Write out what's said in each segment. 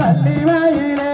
வள்ளி மயிலே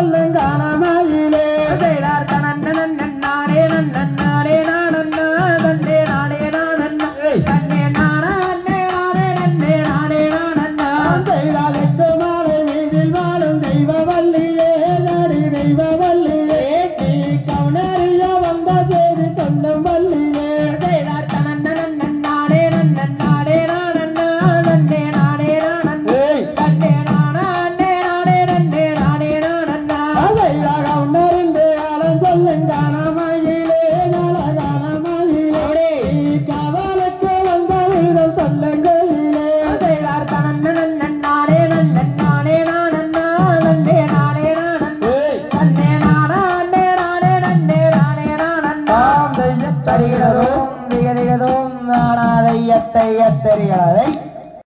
வேறும் Este ya está, ya está, ya